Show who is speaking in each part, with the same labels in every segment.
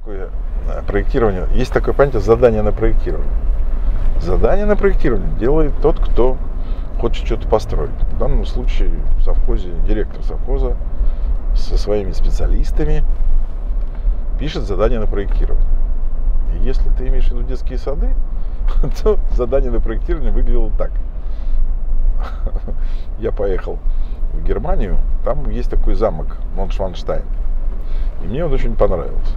Speaker 1: такое э, проектирование? Есть такое понятие задание на проектирование. Задание на проектирование делает тот, кто хочет что-то построить. В данном случае в совхозе директор совхоза со своими специалистами пишет задание на проектирование. И если ты имеешь в виду детские сады, то задание на проектирование выглядело так. Я поехал в Германию, там есть такой замок Моншванштайн. И мне он очень понравился.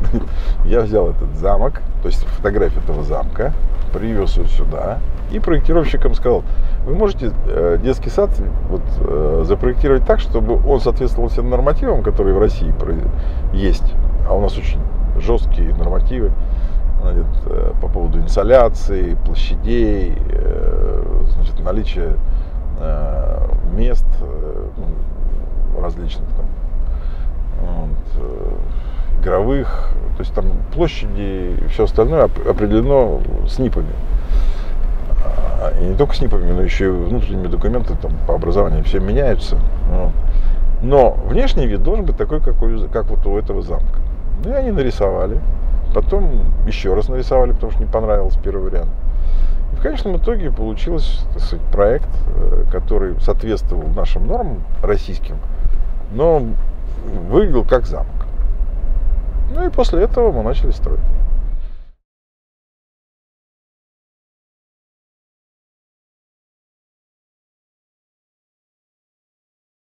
Speaker 1: Я взял этот замок, то есть фотографию этого замка, привез его сюда и проектировщикам сказал, вы можете э, детский сад вот, э, запроектировать так, чтобы он соответствовал всем нормативам, которые в России есть, а у нас очень жесткие нормативы значит, э, по поводу инсоляции, площадей, значит, наличия мест ну, различных там, вот, игровых, то есть там площади и все остальное определено СНИПами. А, и не только СНИПами, но еще и внутренними документами там, по образованию все меняются. Но внешний вид должен быть такой, как, у, как вот у этого замка. Ну и они нарисовали. Потом еще раз нарисовали, потому что не понравился первый вариант. И в конечном итоге получился проект, э, который соответствовал нашим нормам российским, но выглядел как замок. Ну и после этого мы начали строить.